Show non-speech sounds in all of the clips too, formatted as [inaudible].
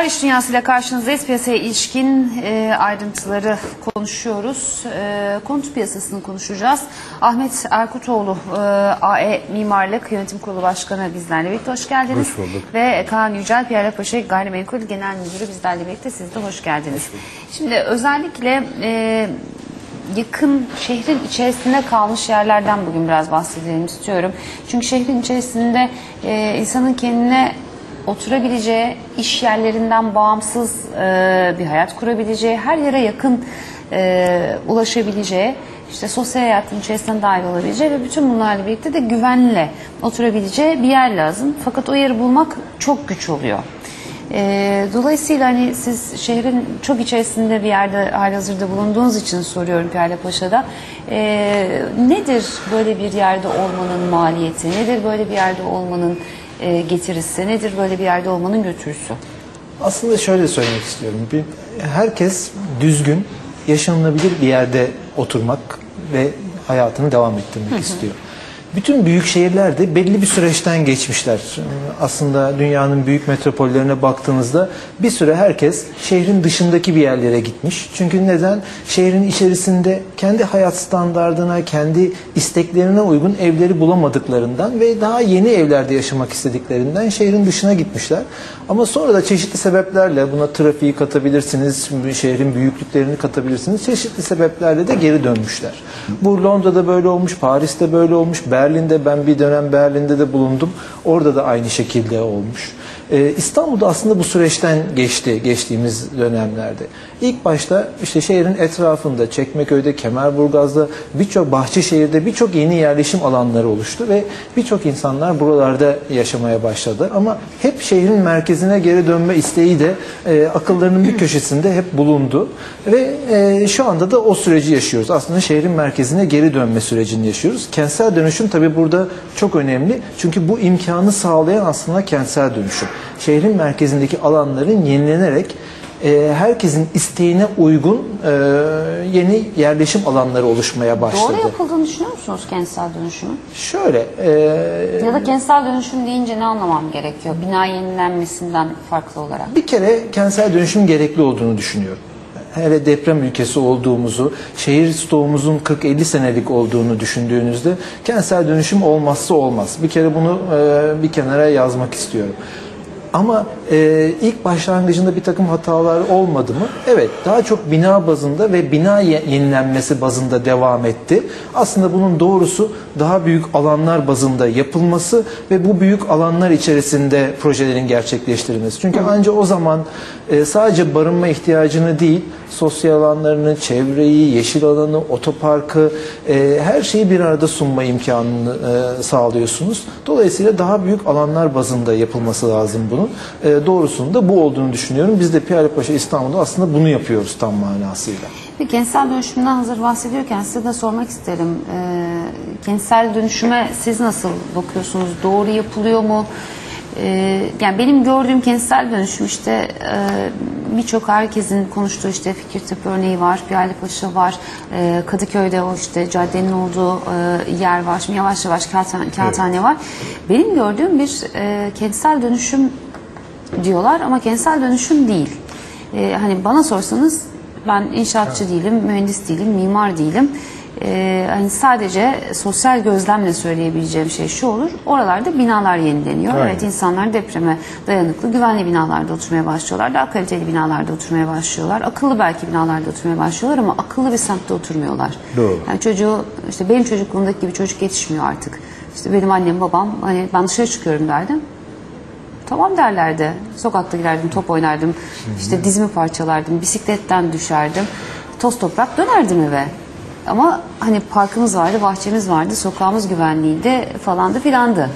Merhabalar, İş Dünyası'yla karşınızdayız. Piyasaya ilişkin e, ayrıntıları konuşuyoruz. E, konut piyasasını konuşacağız. Ahmet Erkutoğlu, e, AE Mimarlık Yönetim Kurulu Başkanı bizlerle birlikte. Hoş geldiniz. Hoş bulduk. Ve Kaan Yücel, Paşa Gayrimenkul Genel Müdürü bizlerle birlikte. Siz de hoş geldiniz. Şimdi özellikle... E, yakın şehrin içerisinde kalmış yerlerden bugün biraz bahsedelim istiyorum. Çünkü şehrin içerisinde e, insanın kendine oturabileceği, iş yerlerinden bağımsız e, bir hayat kurabileceği, her yere yakın e, ulaşabileceği, işte sosyal hayatın içerisine dahil olabileceği ve bütün bunlarla birlikte de güvenle oturabileceği bir yer lazım. Fakat o yeri bulmak çok güç oluyor. E, dolayısıyla hani siz şehrin çok içerisinde bir yerde halihazırda bulunduğunuz için soruyorum Piyale Paşa'da. E, nedir böyle bir yerde olmanın maliyeti? Nedir böyle bir yerde olmanın e, getirisi? Nedir böyle bir yerde olmanın götürüsü? Aslında şöyle söylemek istiyorum. Bir, herkes düzgün, yaşanılabilir bir yerde oturmak ve hayatını devam ettirmek istiyor. Bütün büyük şehirler de belli bir süreçten geçmişler. Aslında dünyanın büyük metropollerine baktığınızda bir süre herkes şehrin dışındaki bir yerlere gitmiş. Çünkü neden? Şehrin içerisinde kendi hayat standardına, kendi isteklerine uygun evleri bulamadıklarından ve daha yeni evlerde yaşamak istediklerinden şehrin dışına gitmişler. Ama sonra da çeşitli sebeplerle buna trafiği katabilirsiniz, şehrin büyüklüklerini katabilirsiniz. Çeşitli sebeplerle de geri dönmüşler. Bu Londra'da böyle olmuş, Paris'te böyle olmuş, Berlin'de ben bir dönem Berlin'de de bulundum. Orada da aynı şekilde olmuş. Ee, İstanbul'da aslında bu süreçten geçti geçtiğimiz dönemlerde. İlk başta işte şehrin etrafında, Çekmeköy'de, Kemerburgaz'da, birçok Bahçeşehir'de birçok yeni yerleşim alanları oluştu ve birçok insanlar buralarda yaşamaya başladı. Ama hep şehrin merkezine geri dönme isteği de e, akıllarının bir köşesinde hep bulundu. Ve e, şu anda da o süreci yaşıyoruz. Aslında şehrin merkezine geri dönme sürecini yaşıyoruz. Kentsel dönüşüm tabii burada çok önemli. Çünkü bu imkanı sağlayan aslında kentsel dönüşüm. Şehrin merkezindeki alanların yenilenerek e, herkesin isteğine uygun e, yeni yerleşim alanları oluşmaya başladı. Doğru yapıldığını düşünüyor musunuz kentsel dönüşümün? Şöyle, e, Ya da kentsel dönüşüm deyince ne anlamam gerekiyor? Bina yenilenmesinden farklı olarak. bir kere kentsel dönüşüm gerekli olduğunu düşünüyorum. Hele deprem ülkesi olduğumuzu, şehir stoğumuzun 40-50 senelik olduğunu düşündüğünüzde kentsel dönüşüm olmazsa olmaz. Bir kere bunu e, bir kenara yazmak istiyorum. Ama e, ilk başlangıcında bir takım hatalar olmadı mı? Evet, daha çok bina bazında ve bina ye- yenilenmesi bazında devam etti. Aslında bunun doğrusu daha büyük alanlar bazında yapılması ve bu büyük alanlar içerisinde projelerin gerçekleştirilmesi. Çünkü ancak o zaman e, sadece barınma ihtiyacını değil, sosyal alanlarını, çevreyi, yeşil alanı, otoparkı, e, her şeyi bir arada sunma imkanını e, sağlıyorsunuz. Dolayısıyla daha büyük alanlar bazında yapılması lazım bunun. E, doğrusunda bu olduğunu düşünüyorum. Biz de Piyalepaşa İstanbul'da aslında bunu yapıyoruz tam manasıyla. Bir kentsel dönüşümden hazır bahsediyorken size de sormak isterim. Ee, kentsel dönüşüme siz nasıl bakıyorsunuz? Doğru yapılıyor mu? Ee, yani benim gördüğüm kentsel dönüşüm işte e, birçok herkesin konuştuğu işte Fikirtepe örneği var, Piyalepaşa var, e, Kadıköy'de o işte caddenin olduğu e, yer var. Şimdi yavaş yavaş kağıthane, kağıthane var. Benim gördüğüm bir e, kentsel dönüşüm diyorlar ama kentsel dönüşüm değil. Ee, hani bana sorsanız ben inşaatçı değilim, mühendis değilim, mimar değilim. Ee, hani sadece sosyal gözlemle söyleyebileceğim şey şu olur. Oralarda binalar yenileniyor. Aynen. Evet insanlar depreme dayanıklı, güvenli binalarda oturmaya başlıyorlar. Daha kaliteli binalarda oturmaya başlıyorlar. Akıllı belki binalarda oturmaya başlıyorlar ama akıllı bir semtte oturmuyorlar. Doğru. Yani çocuğu işte benim çocukluğumdaki gibi çocuk yetişmiyor artık. İşte benim annem babam hani ben dışarı çıkıyorum derdim. Tamam derlerdi. Sokakta giderdim, top oynardım. işte dizimi parçalardım, bisikletten düşerdim. Toz toprak dönerdim eve. Ama hani parkımız vardı, bahçemiz vardı, sokağımız güvenliydi falandı filandı.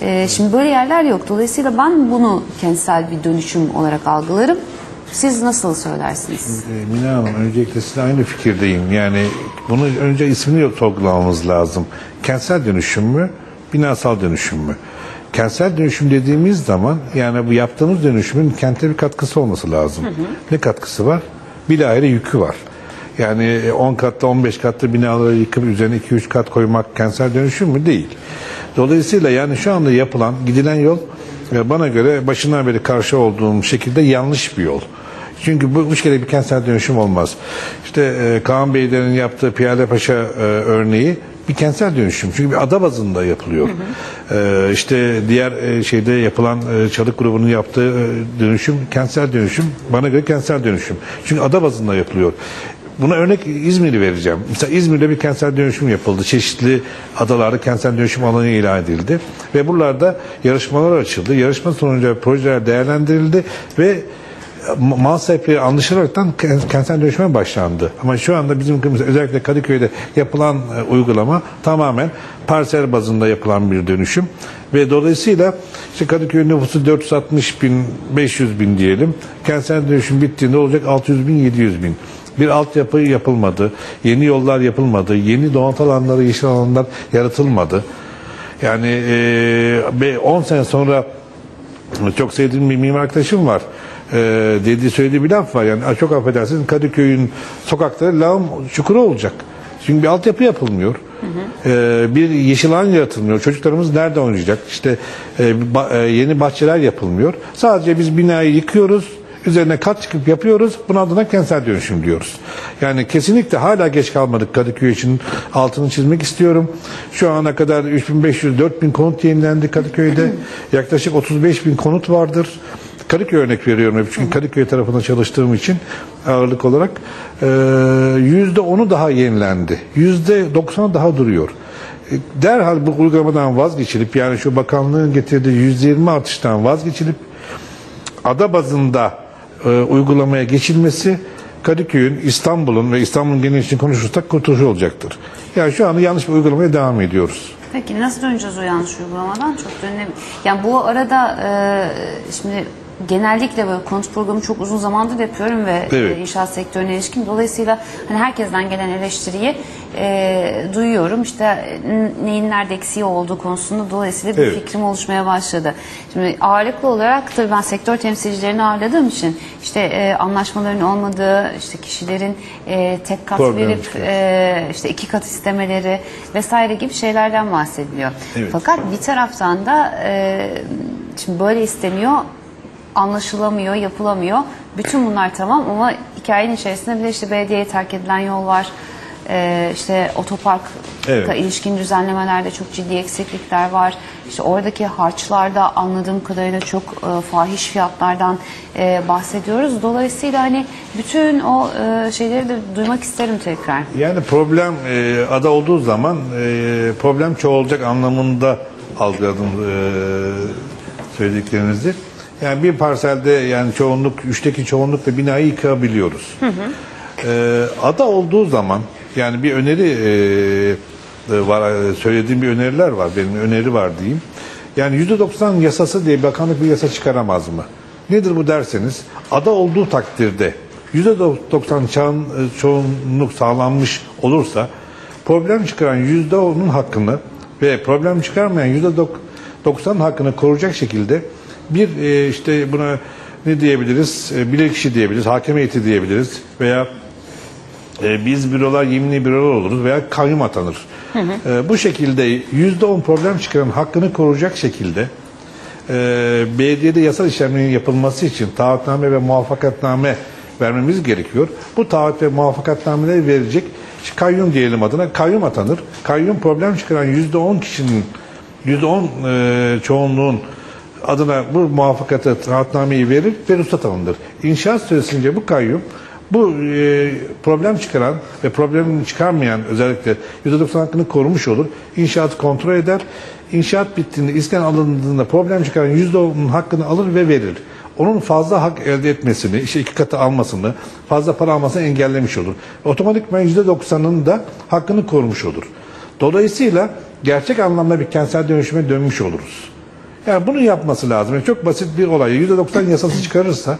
Ee, şimdi böyle yerler yok. Dolayısıyla ben bunu kentsel bir dönüşüm olarak algılarım. Siz nasıl söylersiniz? Ee, Mine Hanım öncelikle sizinle aynı fikirdeyim. Yani bunu önce ismini sorgulamamız lazım. Kentsel dönüşüm mü, binasal dönüşüm mü? Kentsel dönüşüm dediğimiz zaman yani bu yaptığımız dönüşümün kente bir katkısı olması lazım. Ne katkısı var? Bir daire yükü var. Yani 10 katta 15 katlı binaları yıkıp üzerine 2-3 kat koymak kentsel dönüşüm mü? Değil. Dolayısıyla yani şu anda yapılan, gidilen yol ve bana göre başından beri karşı olduğum şekilde yanlış bir yol. Çünkü bu üç kere bir kentsel dönüşüm olmaz. İşte e, Kaan Beylerin yaptığı Piyale Paşa e, örneği bir kentsel dönüşüm. Çünkü bir ada bazında yapılıyor. E, işte diğer e, şeyde yapılan e, Çalık grubunun yaptığı e, dönüşüm kentsel dönüşüm. Bana göre kentsel dönüşüm. Çünkü ada bazında yapılıyor. Buna örnek İzmir'i vereceğim. Mesela İzmir'de bir kentsel dönüşüm yapıldı. Çeşitli adalarda kentsel dönüşüm alanı ilan edildi. Ve buralarda yarışmalar açıldı. Yarışma sonucu projeler değerlendirildi ve mal sahipleri anlaşılaraktan ken- kentsel dönüşüme başlandı. Ama şu anda bizim özellikle Kadıköy'de yapılan e, uygulama tamamen parsel bazında yapılan bir dönüşüm. Ve dolayısıyla işte Kadıköy nüfusu 460 bin, 500 bin diyelim. Kentsel dönüşüm bittiğinde olacak 600 bin, 700 bin. Bir altyapı yapılmadı, yeni yollar yapılmadı, yeni donat alanları, yeşil alanlar yaratılmadı. Yani e, 10 sene sonra çok sevdiğim bir mimar arkadaşım var. Ee, dediği söylediği bir laf var. Yani çok affedersiniz Kadıköy'ün sokakları lağım çukuru olacak. Çünkü bir altyapı yapılmıyor. Ee, bir yeşil alan yaratılmıyor. Çocuklarımız nerede oynayacak? İşte e, ba- e, yeni bahçeler yapılmıyor. Sadece biz binayı yıkıyoruz. Üzerine kat çıkıp yapıyoruz. Buna adına kentsel dönüşüm diyoruz. Yani kesinlikle hala geç kalmadık Kadıköy için altını çizmek istiyorum. Şu ana kadar 3500-4000 konut yenilendi Kadıköy'de. [clears throat] Yaklaşık 35 bin konut vardır. Kadıköy örnek veriyorum hep çünkü Kadıköy tarafında çalıştığım için ağırlık olarak yüzde onu daha yenilendi. Yüzde doksanı daha duruyor. E, Derhal bu uygulamadan vazgeçilip yani şu bakanlığın getirdiği yüzde yirmi artıştan vazgeçilip ada bazında e, uygulamaya geçilmesi Kadıköy'ün, İstanbul'un ve İstanbul'un genel için konuşursak kurtuluşu olacaktır. Yani şu anda yanlış bir uygulamaya devam ediyoruz. Peki nasıl döneceğiz o yanlış uygulamadan? Çok dönem. Yani bu arada e, şimdi genellikle böyle konut programı çok uzun zamandır yapıyorum ve Evet. e, inşaat sektörüne ilişkin. Dolayısıyla hani herkesten gelen eleştiriyi e, duyuyorum. İşte neyin nerede eksiği olduğu konusunda dolayısıyla bir Evet. fikrim oluşmaya başladı. Şimdi ağırlıklı olarak tabii ben sektör temsilcilerini ağırladığım için işte e, anlaşmaların olmadığı, işte kişilerin e, tek kat Problem verip çıkıyor. e, işte iki kat istemeleri vesaire gibi şeylerden bahsediliyor. Evet. Fakat bir taraftan da e, şimdi böyle isteniyor, anlaşılamıyor, yapılamıyor. Bütün bunlar tamam ama hikayenin içerisinde bir de işte belediyeye terk edilen yol var. E, işte otoparka Evet. ilişkin düzenlemelerde çok ciddi eksiklikler var. İşte oradaki harçlarda anladığım kadarıyla çok e, fahiş fiyatlardan e, bahsediyoruz. Dolayısıyla hani bütün o e, şeyleri de duymak isterim tekrar. Yani problem e, ada olduğu zaman e, problem çoğalacak anlamında algıladım e, söylediklerinizi. Yani bir parselde yani çoğunluk, üçteki çoğunlukla binayı yıkabiliyoruz. E, ada olduğu zaman yani bir öneri e, e, var, e, söylediğim bir öneriler var, benim öneri var diyeyim. Yani %90 yasası diye bakanlık bir yasa çıkaramaz mı? Nedir bu derseniz, ada olduğu takdirde %90 çağın, e, çoğunluk sağlanmış olursa problem çıkaran %10'un hakkını ve problem çıkarmayan %90 hakkını koruyacak şekilde bir e, işte buna ne diyebiliriz? E, bilirkişi diyebiliriz, hakem heyeti diyebiliriz veya e, biz bürolar yeminli bürolar oluruz veya kayyum atanır. E, bu şekilde yüzde on problem çıkaran hakkını koruyacak şekilde e, belediyede yasal işlemlerin yapılması için taahhütname ve muvaffakatname vermemiz gerekiyor. Bu taahhüt ve muvaffakatnameleri verecek kayyum diyelim adına kayyum atanır. Kayyum problem çıkaran yüzde on kişinin yüzde on e, çoğunluğun adına bu muvaffakatı taahhütnameyi verir ve ruhsat alınır. İnşaat süresince bu kayyum bu e, problem çıkaran ve problemini çıkarmayan özellikle %90 hakkını korumuş olur. İnşaatı kontrol eder. İnşaat bittiğinde iskan alındığında problem çıkaran %10'un hakkını alır ve verir. Onun fazla hak elde etmesini, işte iki katı almasını, fazla para almasını engellemiş olur. Otomatikman %90'ın da hakkını korumuş olur. Dolayısıyla gerçek anlamda bir kentsel dönüşüme dönmüş oluruz. Yani bunu yapması lazım. Yani çok basit bir olay. %90 yasası çıkarırsa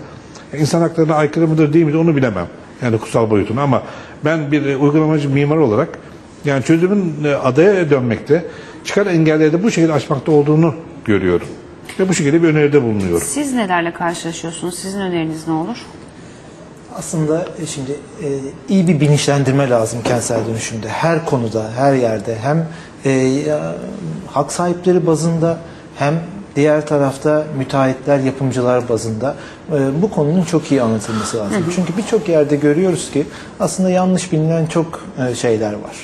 insan haklarına aykırı mıdır değil midir onu bilemem. Yani kutsal boyutunu ama ben bir uygulamacı mimar olarak yani çözümün e, adaya dönmekte çıkar engelleri de bu şekilde aşmakta olduğunu görüyorum. Ve bu şekilde bir öneride bulunuyorum. Siz nelerle karşılaşıyorsunuz? Sizin öneriniz ne olur? Aslında e, şimdi e, iyi bir bilinçlendirme lazım kentsel dönüşümde. Her konuda, her yerde hem e, ya, hak sahipleri bazında hem Diğer tarafta müteahhitler, yapımcılar bazında e, bu konunun çok iyi anlatılması lazım. Çünkü birçok yerde görüyoruz ki aslında yanlış bilinen çok e, şeyler var.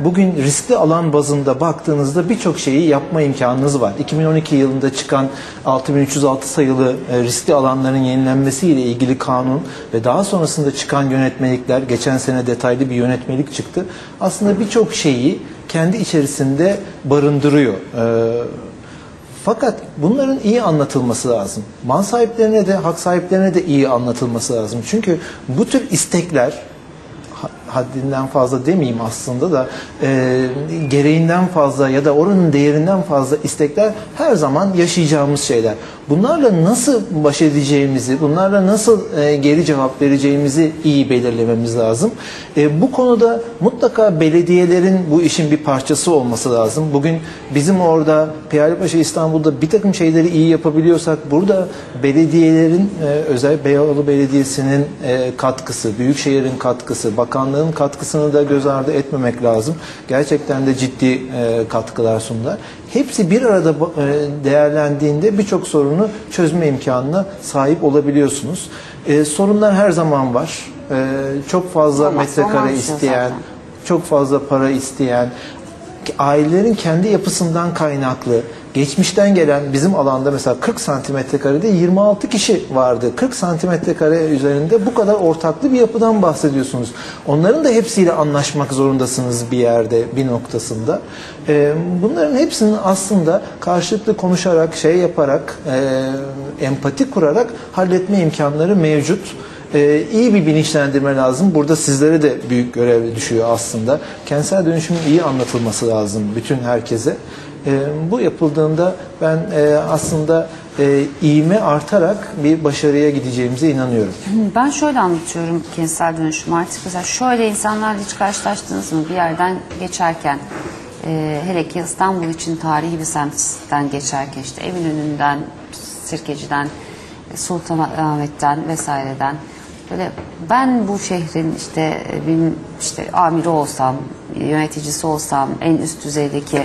Bugün riskli alan bazında baktığınızda birçok şeyi yapma imkanınız var. 2012 yılında çıkan 6306 sayılı e, riskli alanların yenilenmesiyle ilgili kanun ve daha sonrasında çıkan yönetmelikler, geçen sene detaylı bir yönetmelik çıktı. Aslında birçok şeyi kendi içerisinde barındırıyor. Fakat bunların iyi anlatılması lazım. Mal sahiplerine de hak sahiplerine de iyi anlatılması lazım. Çünkü bu tür istekler ha- haddinden fazla demeyeyim aslında da e, gereğinden fazla ya da oranın değerinden fazla istekler her zaman yaşayacağımız şeyler. Bunlarla nasıl baş edeceğimizi, bunlarla nasıl e, geri cevap vereceğimizi iyi belirlememiz lazım. E, bu konuda mutlaka belediyelerin bu işin bir parçası olması lazım. Bugün bizim orada Piyalepaşa İstanbul'da bir takım şeyleri iyi yapabiliyorsak burada belediyelerin e, özel Beyoğlu Belediyesi'nin e, katkısı, Büyükşehir'in katkısı, bakanlığın katkısını da göz ardı etmemek lazım. Gerçekten de ciddi e, katkılar sundular. Hepsi bir arada e, değerlendiğinde birçok sorunu çözme imkanına sahip olabiliyorsunuz. E, sorunlar her zaman var. E, çok fazla metrekare olmaz işte isteyen, zaten. çok fazla para isteyen, ailelerin kendi yapısından kaynaklı, geçmişten gelen bizim alanda mesela 40 santimetre karede 26 kişi vardı. 40 santimetre kare üzerinde bu kadar ortaklı bir yapıdan bahsediyorsunuz. Onların da hepsiyle anlaşmak zorundasınız bir yerde, bir noktasında. Ee, bunların hepsinin aslında karşılıklı konuşarak, şey yaparak, e, empati kurarak halletme imkanları mevcut. Ee, iyi bir bilinçlendirme lazım. Burada sizlere de büyük görev düşüyor aslında. Kentsel dönüşümün iyi anlatılması lazım bütün herkese. Ee, bu yapıldığında ben e, aslında e, iğme artarak bir başarıya gideceğimize inanıyorum. Ben şöyle anlatıyorum kentsel dönüşüm artık. Mesela şöyle insanlarla hiç karşılaştınız mı? Bir yerden geçerken e, hele ki İstanbul için tarihi bir semtten geçerken işte evin önünden, Sirkeci'den, Sultanahmet'ten vesaireden böyle ben bu şehrin işte e, bir işte amiri olsam, yöneticisi olsam, en üst düzeydeki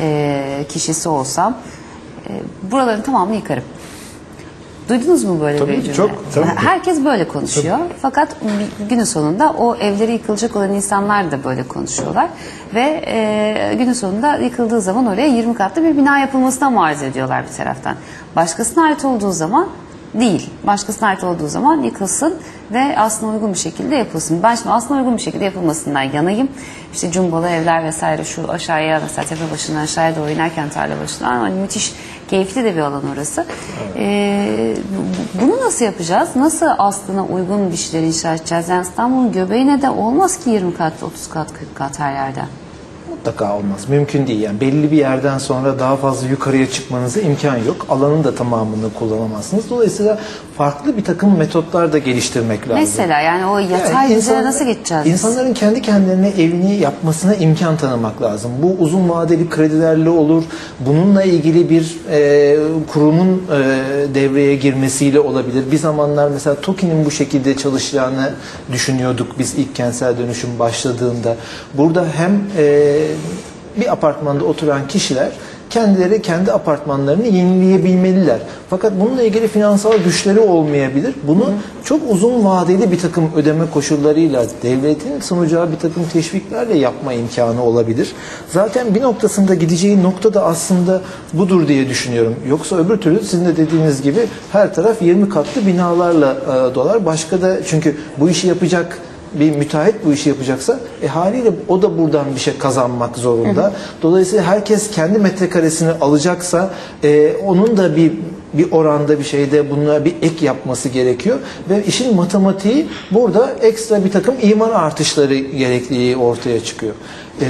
e, kişisi olsam e, buraların tamamını yıkarım. Duydunuz mu böyle Tabii, bir cümle? çok, tabii. Herkes böyle konuşuyor. Fakat bir- günün sonunda o evleri yıkılacak olan insanlar da böyle konuşuyorlar. Ve e, günün sonunda yıkıldığı zaman oraya 20 katlı bir bina yapılmasına maruz ediyorlar bir taraftan. Başkasına ait olduğu zaman değil. Başkasına ait olduğu zaman yıkılsın ve aslında uygun bir şekilde yapılsın. Ben şimdi aslında uygun bir şekilde yapılmasından yanayım. İşte cumbalı evler vesaire şu aşağıya mesela tepe başından aşağıya doğru inerken tarla başından hani müthiş keyifli de bir alan orası. Ee, bu- bunu nasıl yapacağız? Nasıl aslına uygun bir şeyler inşa edeceğiz? Yani İstanbul'un göbeğine de olmaz ki 20 kat, 30 kat, 40 kat her yerde. Mutlaka olmaz. Mümkün değil. Yani belli bir yerden sonra daha fazla yukarıya çıkmanıza imkan yok. Alanın da tamamını kullanamazsınız. Dolayısıyla farklı bir takım metotlar da geliştirmek lazım. Mesela yani o yatay Yani insan- nasıl geçeceğiz? biz? İnsanların kendi kendilerine evini yapmasına imkan tanımak lazım. Bu uzun vadeli kredilerle olur. Bununla ilgili bir e, kurumun e, devreye girmesiyle olabilir. Bir zamanlar mesela TOKİ'nin bu şekilde çalışacağını düşünüyorduk biz ilk kentsel dönüşüm başladığında. Burada hem e, bir apartmanda oturan kişiler kendileri kendi apartmanlarını yenileyebilmeliler. Fakat bununla ilgili finansal güçleri olmayabilir. Bunu çok uzun vadeli bir takım ödeme koşullarıyla devletin sunacağı bir takım teşviklerle yapma imkanı olabilir. Zaten bir noktasında gideceği nokta da aslında budur diye düşünüyorum. Yoksa öbür türlü sizin de dediğiniz gibi her taraf 20 katlı binalarla e, dolar. Başka da çünkü bu işi yapacak bir müteahhit bu işi yapacaksa e, haliyle o da buradan bir şey kazanmak zorunda. Dolayısıyla herkes kendi metrekaresini alacaksa e, onun da bir bir oranda bir şeyde bunlara bir ek yapması gerekiyor ve işin matematiği burada ekstra bir takım imar artışları gerekliliği ortaya çıkıyor. E,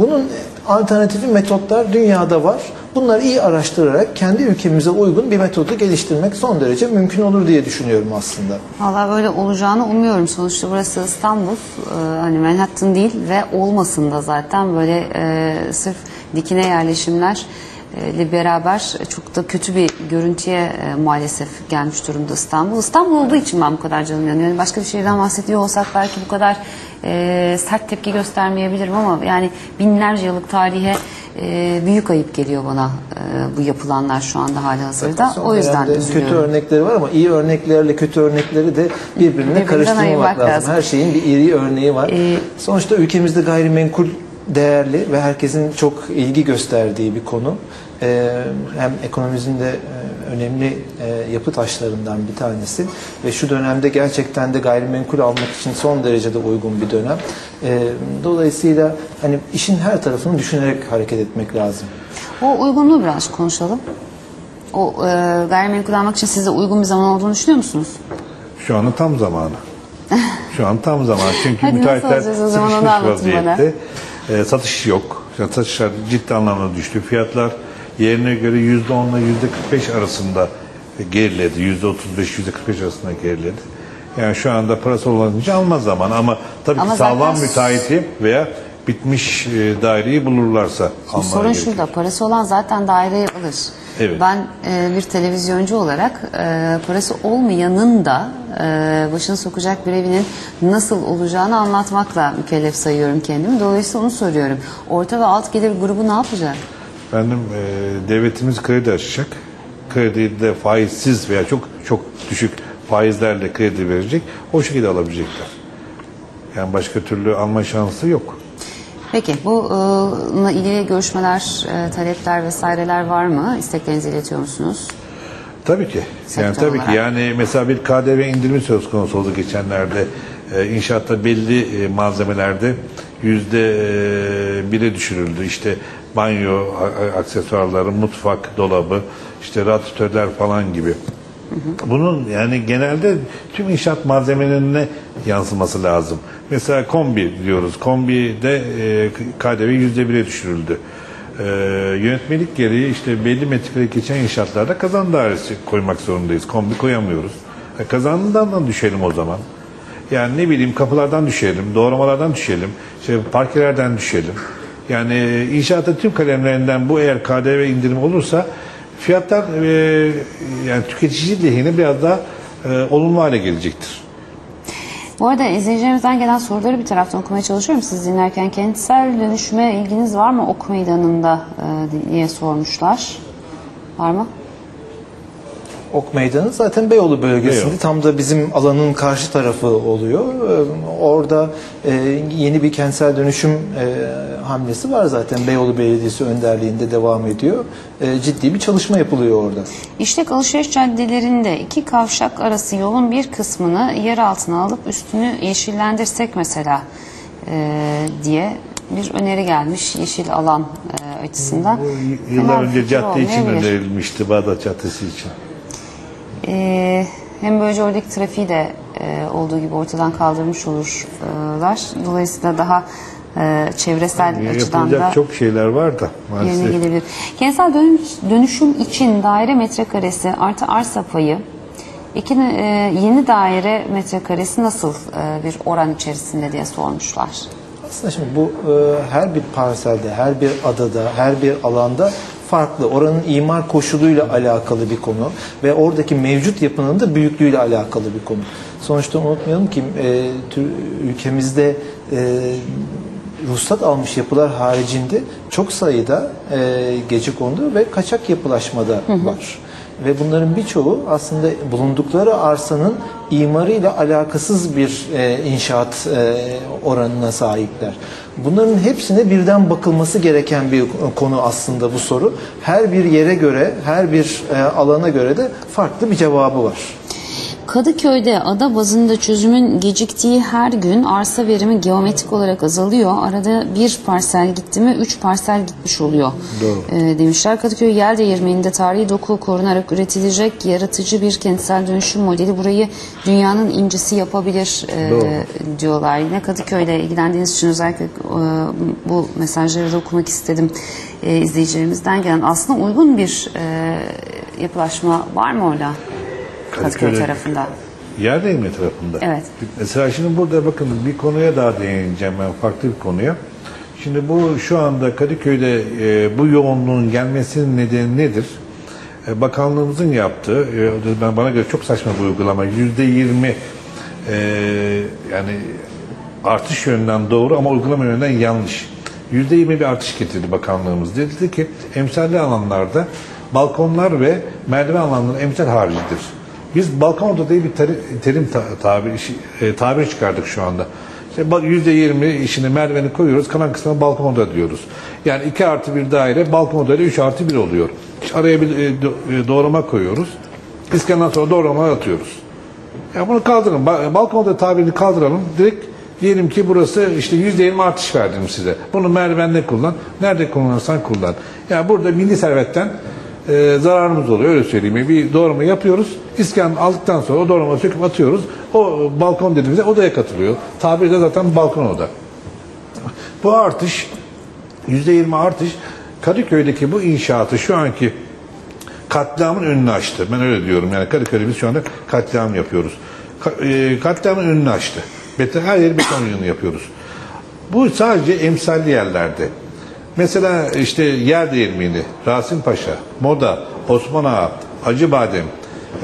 bunun alternatifi metotlar dünyada var. Bunları iyi araştırarak kendi ülkemize uygun bir metodu geliştirmek son derece mümkün olur diye düşünüyorum aslında. Valla böyle olacağını umuyorum. Sonuçta burası İstanbul. Ee, hani Manhattan değil ve olmasın da zaten böyle e, sırf dikine yerleşimler e, ile beraber çok da kötü bir görüntüye e, maalesef gelmiş durumda İstanbul. İstanbul olduğu için ben bu kadar canım yanıyor. Yani başka bir şehirden bahsediyor olsak belki bu kadar e, sert tepki göstermeyebilirim ama yani binlerce yıllık tarihe e, büyük ayıp geliyor bana e, bu yapılanlar şu anda hali hazırda. O yüzden üzülüyorum. kötü örnekleri var ama iyi örneklerle kötü örnekleri de birbirine Birbirinden karıştırmamak lazım. lazım. Her şeyin bir iyi örneği var. Ee, Sonuçta ülkemizde gayrimenkul değerli ve herkesin çok ilgi gösterdiği bir konu. Ee, hem ekonomimizin de e, önemli e, yapı taşlarından bir tanesi ve şu dönemde gerçekten de gayrimenkul almak için son derecede uygun bir dönem. Ee, dolayısıyla hani işin her tarafını düşünerek hareket etmek lazım. O uygunluğu biraz konuşalım. O e, gayrimenkul almak için size uygun bir zaman olduğunu düşünüyor musunuz? Şu anda tam zamanı. [laughs] Şu an tam zamanı. Çünkü Hadi müteahhitler zaman, sıkışmış anlatın bana. Ee, satış yok. Yani satışlar ciddi anlamda düştü. Fiyatlar yerine göre %10 ile %45 arasında geriledi. %35, %45 arasında geriledi. Yani şu anda parası olunca almaz zaman ama tabii Ama ki sağlam zaten- müteahhiti veya bitmiş e, daireyi bulurlarsa almaları Sorun gerekir. şurada parası olan zaten daireyi alır. Evet. Ben e, bir televizyoncu olarak e, parası olmayanın da e, başını sokacak bir evinin nasıl olacağını anlatmakla mükellef sayıyorum kendimi. Dolayısıyla onu soruyorum. Orta ve alt gelir grubu ne yapacak? Efendim e, devletimiz kredi açacak. Krediyi de faizsiz veya çok çok düşük faizlerle kredi verecek. O şekilde alabilecekler. Yani başka türlü alma şansı yok. Peki bununla ilgili görüşmeler, e, talepler vesaireler var mı? İsteklerinizi iletiyor musunuz? Tabii ki. Yani Sektör tabii olarak. ki. Yani mesela bir KDV indirimi söz konusu oldu geçenlerde. Ee, inşaatta belli e, malzemelerde yüzde e, bire düşürüldü. İşte banyo aksesuarları, mutfak dolabı, işte radyatörler falan gibi. Bunun yani genelde tüm inşaat malzemelerine yansıması lazım. Mesela kombi diyoruz. Kombide e, KDV yüzde bire düşürüldü. Ee, yönetmelik gereği işte belli metrekare geçen inşaatlarda kazan dairesi koymak zorundayız. Kombi koyamıyoruz. E, kazanından da düşelim o zaman. Yani ne bileyim kapılardan düşelim, doğramalardan düşelim, işte parkelerden düşelim. Yani e, inşaatın tüm kalemlerinden bu eğer KDV indirimi olursa fiyatlar e, yani tüketici lehine biraz daha e, olumlu hale gelecektir. Bu arada izleyicilerimizden gelen soruları bir taraftan okumaya çalışıyorum. Siz dinlerken kentsel dönüşüme ilginiz var mı ok meydanında e, diye sormuşlar. Var mı? Ok Meydanı zaten Beyoğlu bölgesinde Beyoğlu. tam da bizim alanın karşı tarafı oluyor. Ee, Orada e, yeni bir kentsel dönüşüm e, hamlesi var zaten Beyoğlu Belediyesi önderliğinde devam ediyor. E, ciddi bir çalışma yapılıyor orada. İşlek alışveriş caddelerinde iki kavşak arası yolun bir kısmını yer altına alıp üstünü yeşillendirsek mesela diye bir öneri gelmiş yeşil alan açısından. Bu yıllar bir önce cadde için önerilmişti Bağdat Caddesi için. Ee, hem böylece oradaki trafiği de e, olduğu gibi ortadan kaldırmış olurlar. Dolayısıyla daha e, çevresel açıdan da Yapılacak çok şeyler var da yerine maalesef. gelebilir. Kentsel dönüş- dönüşüm için daire metrekaresi artı arsa payı iki, e, yeni daire metrekaresi nasıl e, bir oran içerisinde diye sormuşlar. Aslında şimdi bu e, her bir parselde, her bir adada, her bir alanda farklı. Oranın imar koşuluyla alakalı bir konu ve oradaki mevcut yapının da büyüklüğüyle alakalı bir konu. Sonuçta unutmayalım ki e, tür- ülkemizde e, ruhsat almış yapılar haricinde çok sayıda e, gece kondu ve kaçak yapılaşmada var. Ve bunların birçoğu aslında bulundukları arsanın imarıyla alakasız bir e, inşaat e, oranına sahipler. Bunların hepsine birden bakılması gereken bir konu aslında bu soru. Her bir yere göre, her bir e, alana göre de farklı bir cevabı var. Kadıköy'de ada bazında çözümün geciktiği her gün arsa verimi geometrik olarak azalıyor. Arada bir parsel gitti mi üç parsel gitmiş oluyor Ee, demişler. Kadıköy yel değirmeninde tarihi doku korunarak üretilecek yaratıcı bir kentsel dönüşüm modeli burayı dünyanın incisi yapabilir e, diyorlar. Yine Kadıköy'le ilgilendiğiniz için özellikle e, bu mesajları da okumak istedim e, izleyicilerimizden gelen. Aslında uygun bir e, yapılaşma var mı orada? Kadıköy tarafında. Yer değirme tarafında. Evet. Mesela şimdi burada bakın bir konuya daha değineceğim ben farklı bir konuya. Şimdi bu şu anda Kadıköy'de e, bu yoğunluğun gelmesinin nedeni nedir? E, bakanlığımızın yaptığı, e, ben bana göre çok saçma bir uygulama. Yüzde yirmi e, yani artış yönünden doğru ama uygulama yönünden yanlış. %20 bir artış getirdi bakanlığımız. Dedi ki emsalli alanlarda balkonlar ve merdiven alanları emsal haricidir. Biz balkon oda diye bir teri- terim ta- e, tabir çıkardık şu anda. İşte bak %20 işini merdiveni koyuyoruz, kalan kısmına balkon oda diyoruz. Yani 2 artı bir daire balkon odayla 3 artı 1 oluyor. İşte araya bir e, e, doğrama koyuyoruz. İskandan sonra doğrama atıyoruz. Ya bunu kaldırın. Ba- Balkon oda tabirini kaldıralım. Direkt diyelim ki burası işte %20 artış verdim size. Bunu merdivende kullan. Nerede kullanırsan kullan. Ya burada milli servetten e, zararımız oluyor öyle söyleyeyim. Bir doğrama yapıyoruz. İskan aldıktan sonra o doğrama söküp atıyoruz. O balkon dediğimizde odaya katılıyor. Tabiri zaten balkon oda. Bu artış %20 artış Kadıköy'deki bu inşaatı şu anki katliamın önünü açtı. Ben öyle diyorum. Yani Kadıköy'de biz şu anda katliam yapıyoruz. Ka- e, katliamın önünü açtı. Beton, her yeri beton yapıyoruz. Bu sadece emsalli yerlerde. Mesela işte yer değirmeni, Rasim Paşa, Moda, Osman Ağa, Acıbadem,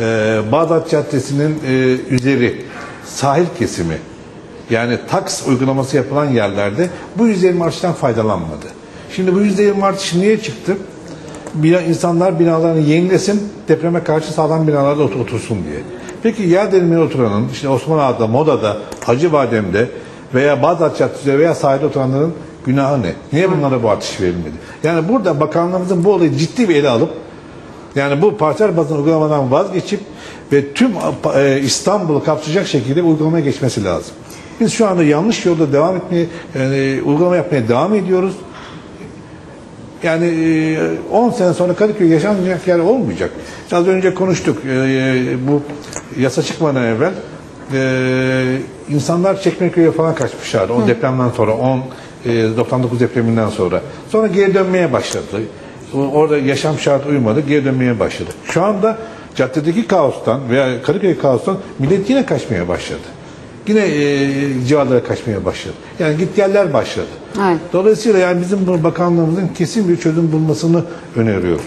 e, Bağdat Caddesi'nin e, üzeri, sahil kesimi, yani taks uygulaması yapılan yerlerde bu %20 artıştan faydalanmadı. Şimdi bu %20 artış niye çıktı? Bina, insanlar binalarını yenilesin, depreme karşı sağlam binalarda otur- otursun diye. Peki yer delimine oturanın, işte Osman Ağa'da, Moda'da, Hacıbadem'de veya Bağdat Caddesi'nde veya sahilde oturanların günahı ne? Niye bunlara bu artış verilmedi? Yani burada bakanlığımızın bu olayı ciddi bir ele alıp yani bu parsel bazında uygulamadan vazgeçip ve tüm e, İstanbul'u kapsayacak şekilde uygulamaya geçmesi lazım. Biz şu anda yanlış yolda devam etmeye, yani uygulama yapmaya devam ediyoruz. Yani e, 10 sene sonra Kadıköy yaşanmayacak yer olmayacak. Az önce konuştuk. e, e, Bu yasa çıkmadan evvel e, insanlar Çekmeköy'e falan kaçmışlardı. O depremden sonra 10 e, 99 depreminden sonra. Sonra geri dönmeye başladı. Orada yaşam şartı uymadı. Geri dönmeye başladı. Şu anda caddedeki kaostan veya Kadıköy kaostan millet yine kaçmaya başladı. Yine e, civarlara kaçmaya başladı. Yani git yerler başladı. Evet. Dolayısıyla yani bizim bu bakanlığımızın kesin bir çözüm bulmasını öneriyorum.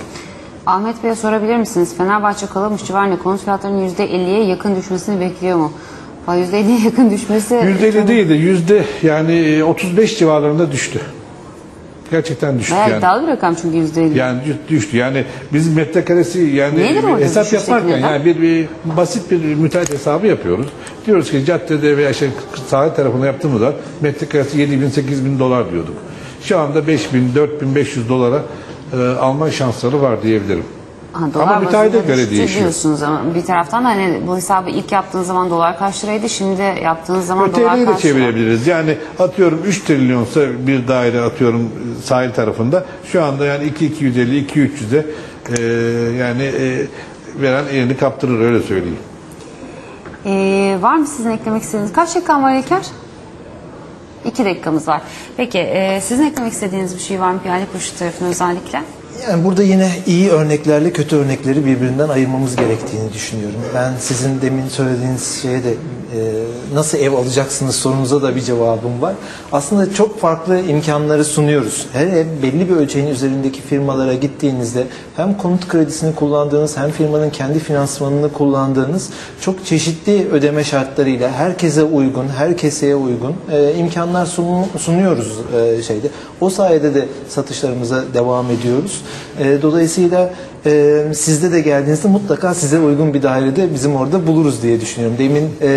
Ahmet Bey'e sorabilir misiniz? Fenerbahçe Kalamışçı var ne konut fiyatlarının %50'ye yakın düşmesini bekliyor mu? Ha, %50'ye yakın düşmesi... Yüzde değil de yüzde yani e, 35 civarlarında düştü. Gerçekten düştü Bayağı yani. iddialı bir rakam çünkü %50. Yani dü- düştü. Yani bizim metrekaresi yani Nedir orada hesap düşüş yaparken şekli neden? yani bir, bir basit bir müteahhit hesabı yapıyoruz. Diyoruz ki caddede veya şey sahil tarafında yaptığımızda metrekaresi 7 bin 8 bin dolar diyorduk. Şu anda 5 bin 4 bin 500 dolara e, alma şansları var diyebilirim. Ha, dolar Ama müteahhite göre değişiyor. diyorsunuz ama bir taraftan hani bu hesabı ilk yaptığınız zaman dolar kaç liraydı şimdi yaptığınız zaman dolar TL'yi de kaç lira? çevirebiliriz. Yani atıyorum 3 trilyonsa bir daire atıyorum sahil tarafında şu anda yani 2 250 2 300'e e, yani e, veren elini kaptırır öyle söyleyeyim. Ee, var mı sizin eklemek istediğiniz? Kaç dakikan var İlker? İki dakikamız var. Peki e, sizin eklemek istediğiniz bir şey var mı Piyale Koşu tarafına özellikle? Yani burada yine iyi örneklerle kötü örnekleri birbirinden ayırmamız gerektiğini düşünüyorum. Ben sizin demin söylediğiniz şeye de e, nasıl ev alacaksınız sorunuza da bir cevabım var. Aslında çok farklı imkanları sunuyoruz. Her ev belli bir ölçeğin üzerindeki firmalara gittiğinizde hem konut kredisini kullandığınız hem firmanın kendi finansmanını kullandığınız çok çeşitli ödeme şartlarıyla herkese uygun, her keseye uygun e, imkanlar sun- sunuyoruz e, şeyde. O sayede de satışlarımıza devam ediyoruz. E, dolayısıyla e, sizde de geldiğinizde mutlaka size uygun bir dairede bizim orada buluruz diye düşünüyorum. Demin e,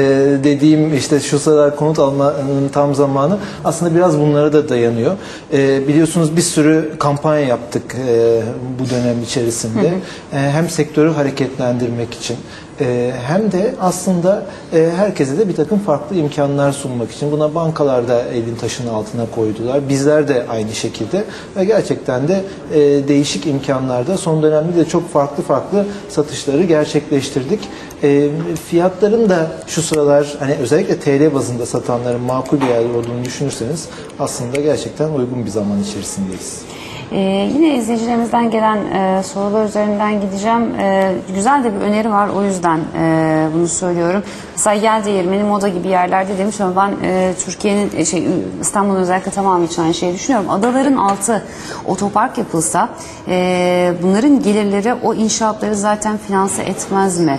dediğim işte şu sıralar konut almanın tam zamanı aslında biraz bunlara da dayanıyor. E, biliyorsunuz bir sürü kampanya yaptık e, bu dönem içerisinde. E, hem sektörü hareketlendirmek için e, hem de aslında e, herkese de bir takım farklı imkanlar sunmak için. Buna bankalar da elin taşın altına koydular. Bizler de aynı şekilde ve gerçekten de e, değişik imkanlarda son dönemde de çok farklı farklı satışları gerçekleştirdik. E, fiyatların da şu sıralar hani özellikle TL bazında satanların makul bir yerde olduğunu düşünürseniz aslında gerçekten uygun bir zaman içerisindeyiz. Ee, yine izleyicilerimizden gelen e, sorular üzerinden gideceğim. E, güzel de bir öneri var o yüzden e, bunu söylüyorum. Mesela Yel Değirmeni, Moda gibi yerlerde demiş ama ben e, Türkiye'nin e, şey İstanbul'un özellikle tamamı için aynı şeyi düşünüyorum. Adaların altı otopark yapılsa e, bunların gelirleri o inşaatları zaten finanse etmez mi?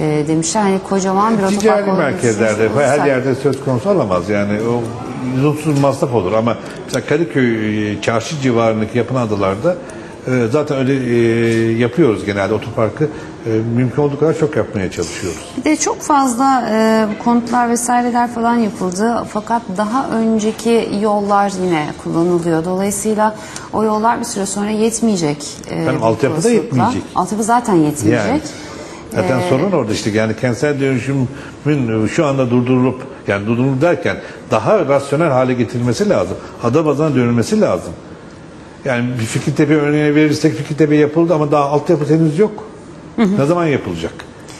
E, demişler hani kocaman bir otopark Ticari merkezlerde her yerde söz konusu olamaz yani o lüzumsuz masraf olur ama mesela Kadıköy e, çarşı civarındaki yapılan adalarda e, zaten öyle e, yapıyoruz genelde otoparkı mümkün olduğu kadar çok yapmaya çalışıyoruz. Bir de çok fazla e, konutlar vesaireler falan yapıldı fakat daha önceki yollar yine kullanılıyor. Dolayısıyla o yollar bir süre sonra yetmeyecek. e, Efendim, altyapı da yetmeyecek. Altyapı zaten yetmeyecek. Yani. Zaten Ee, sorun orada işte yani kentsel dönüşümün şu anda durdurulup yani durdurulup derken daha rasyonel hale getirilmesi lazım. Ada bazına dönülmesi lazım. Yani bir Fikirtepe örneğine verirsek Fikirtepe yapıldı ama daha altyapı henüz yok. Ne zaman yapılacak?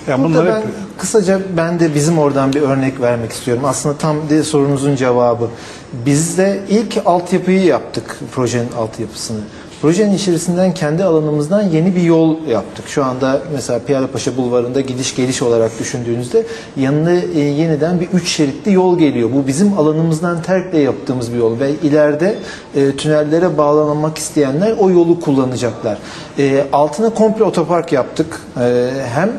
Yani Burada bunlar ben hep kısaca ben de bizim oradan bir örnek vermek istiyorum. Aslında tam de sorunuzun cevabı. Biz de ilk altyapıyı yaptık, projenin altyapısını. Projenin içerisinden kendi alanımızdan yeni bir yol yaptık. Şu anda mesela Piyalepaşa Bulvarı'nda gidiş geliş olarak düşündüğünüzde yanına e, yeniden bir üç şeritli yol geliyor. Bu bizim alanımızdan terkle yaptığımız bir yol ve ileride e, tünellere bağlanmak isteyenler o yolu kullanacaklar. E, altına komple otopark yaptık. E, hem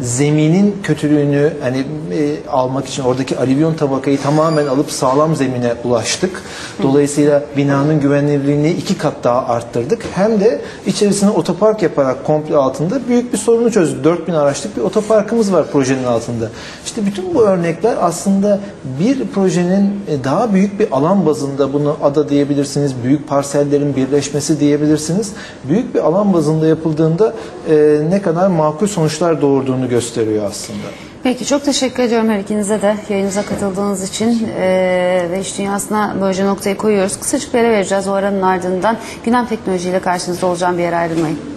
zeminin kötülüğünü hani e, almak için oradaki alüvyon tabakayı tamamen alıp sağlam zemine ulaştık. Dolayısıyla binanın güvenilirliğini iki kat daha arttırdık. Hem de içerisine otopark yaparak komple altında büyük bir sorunu çözdük. 4000 araçlık bir otoparkımız var projenin altında. İşte bütün bu örnekler aslında bir projenin e, daha büyük bir alan bazında bunu ada diyebilirsiniz, büyük parsellerin birleşmesi diyebilirsiniz. Büyük bir alan bazında yapıldığında e, ne kadar makul sonuçlar doğurduğunu gösteriyor aslında. Peki çok teşekkür ediyorum her ikinize de yayınımıza katıldığınız için Ee, ve iş dünyasına böylece noktayı koyuyoruz. Kısacık bir ara vereceğiz o aranın ardından gündem teknolojiyle karşınızda olacağım bir yere ayrılmayın.